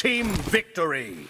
Team victory!